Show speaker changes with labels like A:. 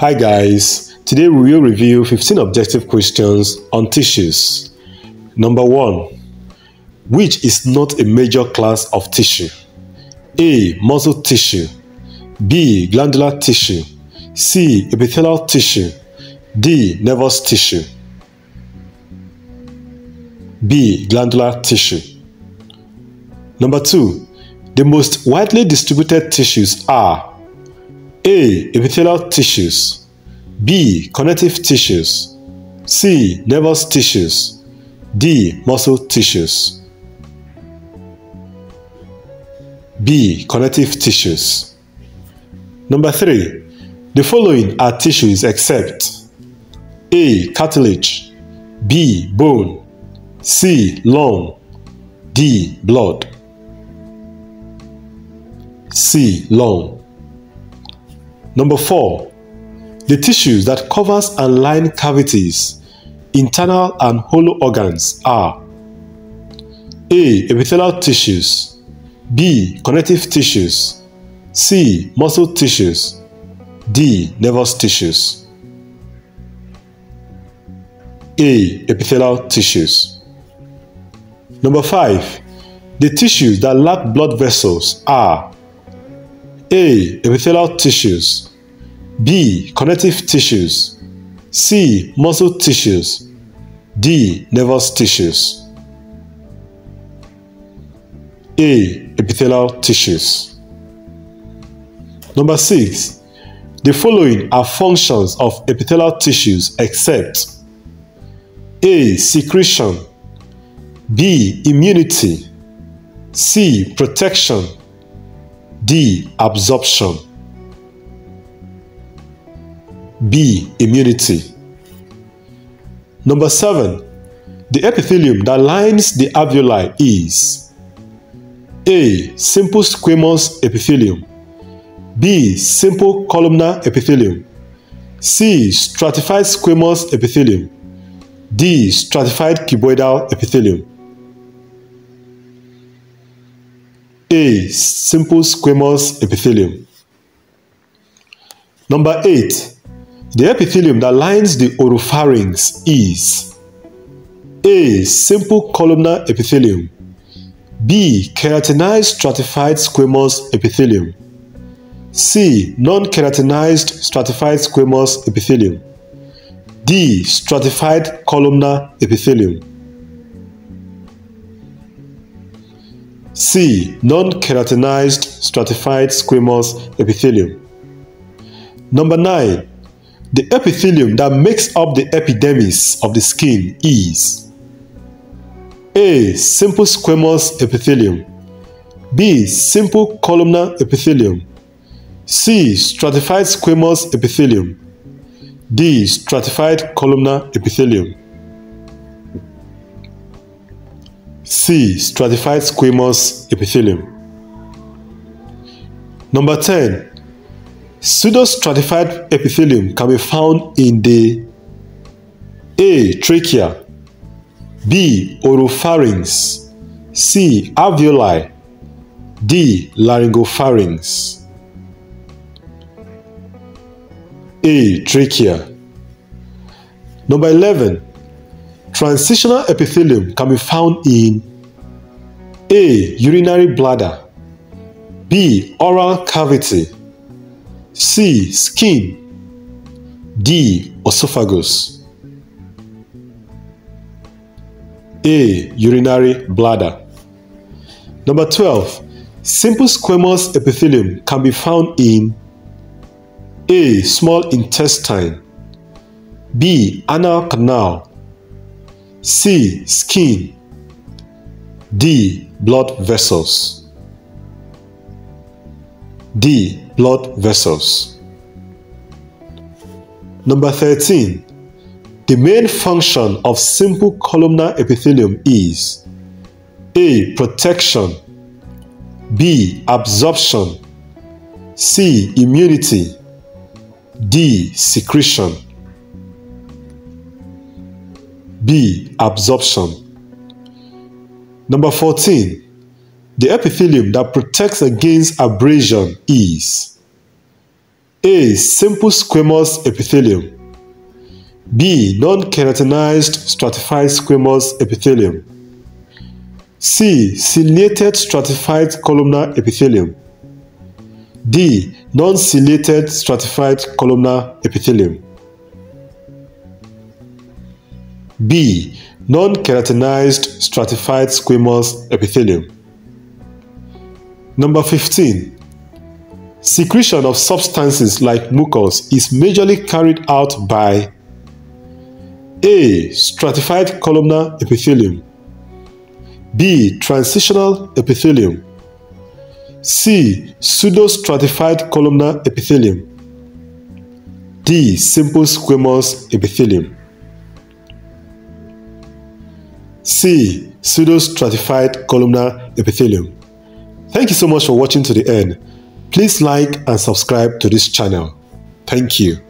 A: Hi guys, today we will review 15 objective questions on tissues. Number 1. Which is not a major class of tissue? A. Muscle tissue B. Glandular tissue C. Epithelial tissue D. Nervous tissue B. Glandular tissue Number 2. The most widely distributed tissues are A. Epithelial tissues B. Connective tissues C. Nervous tissues D. Muscle tissues B. Connective tissues Number 3. The following are tissues except A. Cartilage B. Bone C. Lung D. Blood C. Lung. Number 4. The tissues that covers and line cavities, internal and hollow organs are A. Epithelial tissues B. Connective tissues C. Muscle tissues D. Nervous tissues A. Epithelial tissues Number 5. The tissues that lack blood vessels are a. Epithelial tissues. B. Connective tissues. C. Muscle tissues. D. Nervous tissues. A. Epithelial tissues. Number 6. The following are functions of epithelial tissues except A. Secretion B. Immunity C. Protection D. Absorption. B. Immunity. Number 7. The epithelium that lines the alveoli is A. Simple squamous epithelium B. Simple columnar epithelium C. Stratified squamous epithelium D. Stratified cuboidal epithelium A. Simple squamous epithelium. Number 8. The epithelium that lines the oropharynx is A. Simple columnar epithelium B. Keratinized stratified squamous epithelium C. Non-keratinized stratified squamous epithelium D. Stratified columnar epithelium C. Non-keratinized stratified squamous epithelium. Number 9. The epithelium that makes up the epidermis of the skin is A. Simple squamous epithelium B. Simple columnar epithelium C. Stratified squamous epithelium D. Stratified columnar epithelium C. Stratified squamous epithelium. Number 10. Pseudostratified epithelium can be found in the A. Trachea B. Oropharynx C. Alveoli D. Laryngopharynx A. Trachea Number 11. Transitional epithelium can be found in A. Urinary bladder B. Oral cavity C. Skin D. Esophagus A. Urinary bladder Number 12. Simple squamous epithelium can be found in A. Small intestine B. Anal canal C. Skin D. Blood vessels D. Blood vessels Number 13. The main function of simple columnar epithelium is A. Protection B. Absorption C. Immunity D. Secretion B. Absorption. Number 14. The epithelium that protects against abrasion is A. Simple squamous epithelium. B. Non-keratinized stratified squamous epithelium. C. Ciliated stratified columnar epithelium. D. Non-ciliated stratified columnar epithelium. B. Non-keratinized stratified squamous epithelium. Number 15. Secretion of substances like mucus is majorly carried out by A. Stratified columnar epithelium B. Transitional epithelium C. Pseudostratified columnar epithelium D. Simple squamous epithelium C. Pseudostratified columnar epithelium Thank you so much for watching to the end. Please like and subscribe to this channel. Thank you.